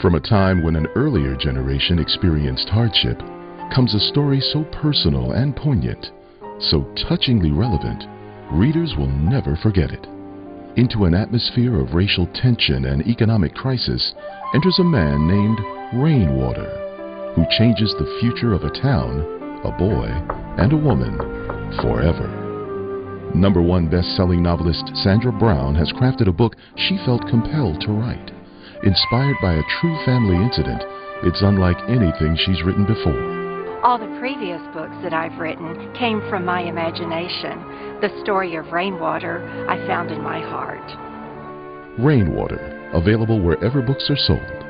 From a time when an earlier generation experienced hardship comes a story so personal and poignant, so touchingly relevant, readers will never forget it. Into an atmosphere of racial tension and economic crisis enters a man named Rainwater, who changes the future of a town, a boy, and a woman forever. Number one best-selling novelist Sandra Brown has crafted a book she felt compelled to write. Inspired by a true family incident, it's unlike anything she's written before. All the previous books that I've written came from my imagination. The story of rainwater I found in my heart. Rainwater, available wherever books are sold.